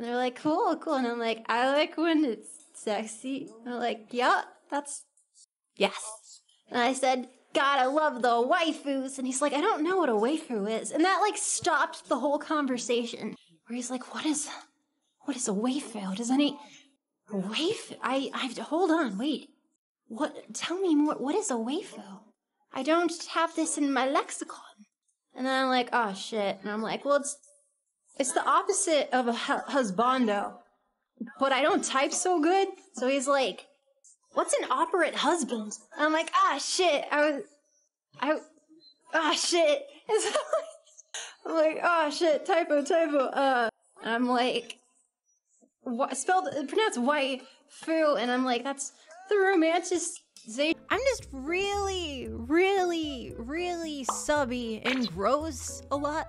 And they're like, cool, cool. And I'm like, I like when it's sexy. And they're like, yeah, that's, yes. And I said, God, I love the waifus. And he's like, I don't know what a waifu is. And that like stopped the whole conversation where he's like, what is, what is a waifu? Does any, waifu? I, I, hold on, wait. What, tell me more. What is a waifu? I don't have this in my lexicon. And then I'm like, oh shit. And I'm like, well, it's, it's the opposite of a husbando. But I don't type so good. So he's like, what's an operate husband? And I'm like, ah shit. I was, I, ah shit. And so I'm like, oh shit, typo, typo. Uh, and I'm like, what, spelled, pronounced white, foo. And I'm like, that's the romanticization I'm just really, really, really subby and gross a lot